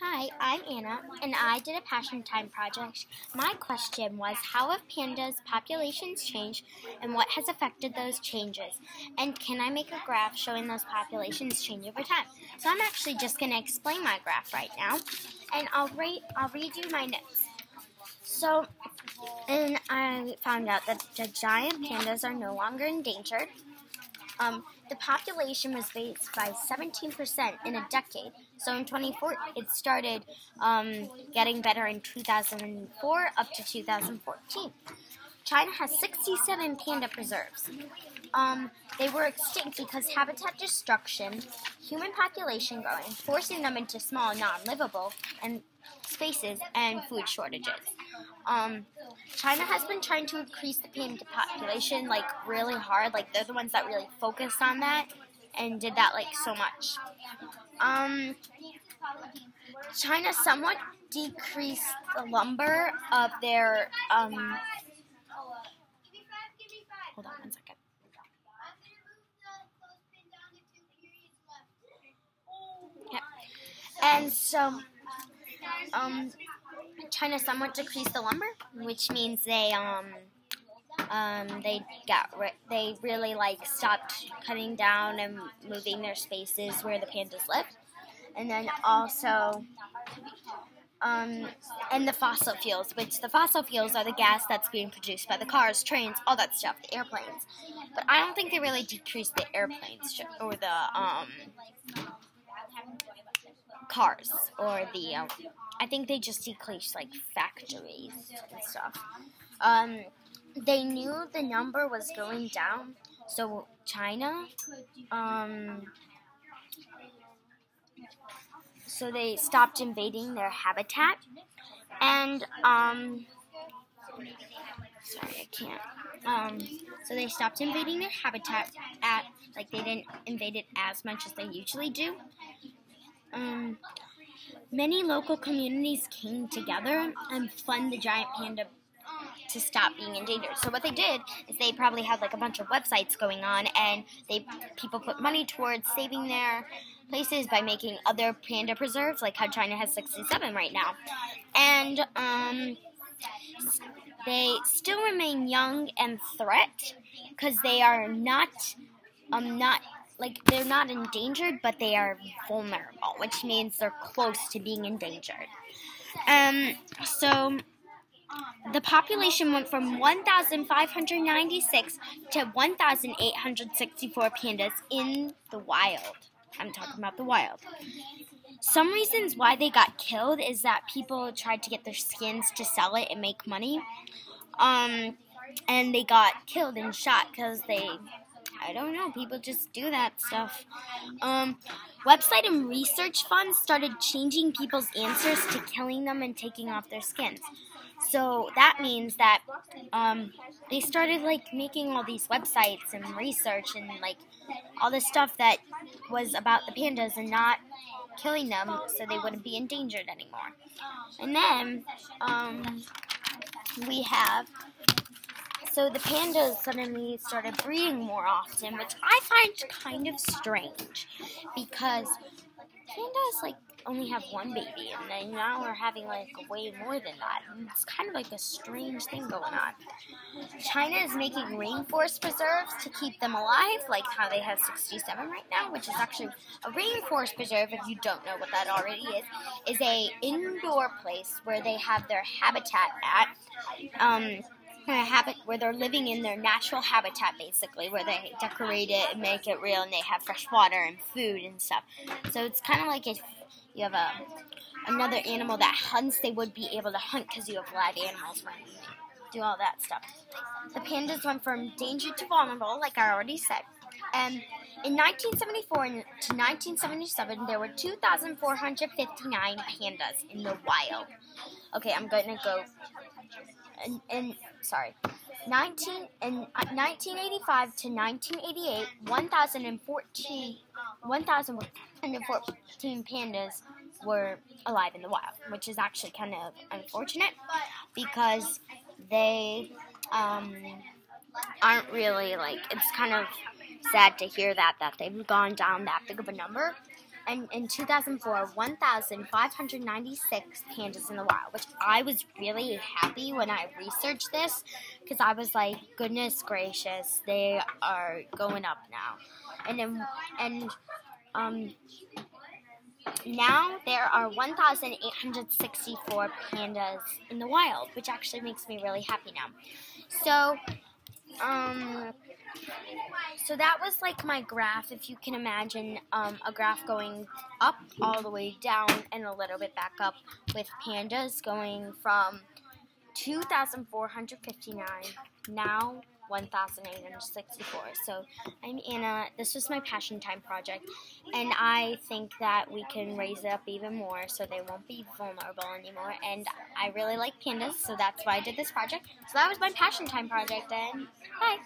Hi, I'm Anna, and I did a Passion Time project. My question was How have pandas' populations changed, and what has affected those changes? And can I make a graph showing those populations change over time? So I'm actually just going to explain my graph right now, and I'll, read, I'll read you my notes. So, and I found out that the giant pandas are no longer endangered. Um, the population was raised by 17% in a decade. So in 24, it started um, getting better in 2004 up to 2014. China has 67 panda preserves. Um, they were extinct because habitat destruction, human population growing, forcing them into small, non-livable and spaces, and food shortages. Um, China has been trying to increase the panda population like really hard. Like they're the ones that really focused on that and did that like so much. Um, China somewhat decreased the lumber of their um, hold on one second. And so um, China somewhat decreased the lumber, which means they um, um, they got ri- they really like stopped cutting down and moving their spaces where the pandas live, and then also um, and the fossil fuels, which the fossil fuels are the gas that's being produced by the cars, trains, all that stuff, the airplanes. But I don't think they really decreased the airplanes or the um, cars or the. Um, I think they just decreased like factories and stuff. Um, they knew the number was going down, so China, um, so they stopped invading their habitat, and um, sorry, I can't. Um, so they stopped invading their habitat at like they didn't invade it as much as they usually do. Um, many local communities came together and fund the giant panda to stop being endangered. So what they did is they probably had like a bunch of websites going on, and they people put money towards saving their places by making other panda preserves, like how China has 67 right now, and um, they still remain young and threat because they are not um not like they're not endangered, but they are vulnerable, which means they're close to being endangered. Um, so the population went from 1,596 to 1,864 pandas in the wild. I'm talking about the wild. Some reasons why they got killed is that people tried to get their skins to sell it and make money. Um, and they got killed and shot because they I don't know. People just do that stuff. Um, website and research funds started changing people's answers to killing them and taking off their skins. So that means that um, they started like making all these websites and research and like all this stuff that was about the pandas and not killing them so they wouldn't be endangered anymore. And then um, we have so the pandas suddenly started breeding more often, which I find kind of strange because pandas like only have one baby, and then now we're having like way more than that. And it's kind of like a strange thing going on. China is making rainforest preserves to keep them alive, like how they have 67 right now, which is actually a rainforest preserve. If you don't know what that already is, is a indoor place where they have their habitat at. Um, habit where they're living in their natural habitat basically where they decorate it and make it real and they have fresh water and food and stuff. So it's kind of like if you have a another animal that hunts they would be able to hunt because you have live animals running do all that stuff. The pandas went from endangered to vulnerable like i already said. Um, and in 1974 to 1977 there were 2459 pandas in the wild. Okay i'm going to go and, and sorry, 19 in 1985 to 1988, 1,014 1,014 pandas were alive in the wild, which is actually kind of unfortunate because they um, aren't really like it's kind of sad to hear that that they've gone down that big of a number. And in 2004, 1,596 pandas in the wild, which I was really happy when I researched this because I was like, goodness gracious, they are going up now. And then, and um, now there are 1,864 pandas in the wild, which actually makes me really happy now. So, um, so that was like my graph. If you can imagine um, a graph going up all the way down and a little bit back up with pandas going from 2,459 now 1,864. So I'm Anna. This was my Passion Time project, and I think that we can raise it up even more so they won't be vulnerable anymore. And I really like pandas, so that's why I did this project. So that was my Passion Time project, and bye.